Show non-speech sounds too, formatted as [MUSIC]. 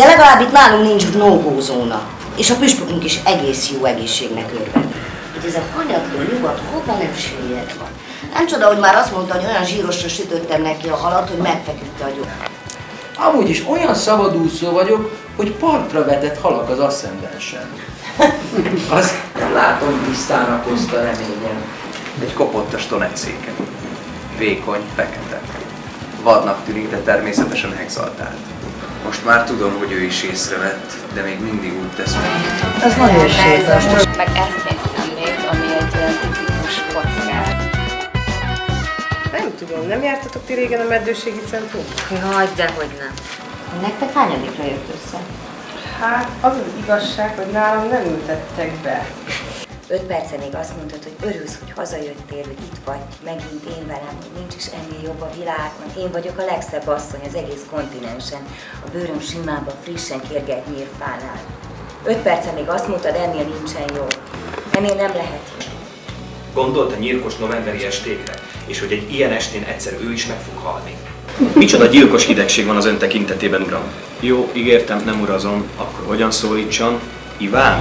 De legalább itt nálunk nincs no zóna. És a püspökünk is egész jó egészségnek örvend. Itt ez a hanyatlan nyugat hova nem süllyed van. Nem csoda, hogy már azt mondta, hogy olyan zsírosra sütöttem neki a halat, hogy megfeküdte a gyomra. Amúgy is olyan szabadúszó vagyok, hogy partra vetett halak az asszendensen. [LAUGHS] Az nem látom tisztán a koszta reményem. Egy kopottas tonetszéke. Vékony, fekete. Vadnak tűnik, de természetesen exaltált. Most már tudom, hogy ő is észrevett, de még mindig úgy tesz meg. Ez nagyon sétás. Meg ezt néztem még, ami egy ilyen tipikus kockás. Nem tudom, nem jártatok ti régen a meddőségi centrum? Hagyd, de hogy nem. Nektek hányadikra jött össze? Hát az az igazság, hogy nálam nem ültettek be. Öt percenig azt mondtad, hogy örülsz, hogy hazajöttél, hogy itt vagy, megint én velem, hogy nincs is ennél jobb a világon. Én vagyok a legszebb asszony az egész kontinensen, a bőröm simában frissen kérgelt nyírfánál. Öt percen még azt mondtad, ennél nincsen jó. Ennél nem lehet jó. Gondolt a nyírkos novemberi estékre, és hogy egy ilyen estén egyszer ő is meg fog halni. Micsoda gyilkos hidegség van az ön tekintetében, uram? Jó, ígértem, nem urazom. Akkor hogyan szólítson? Iván?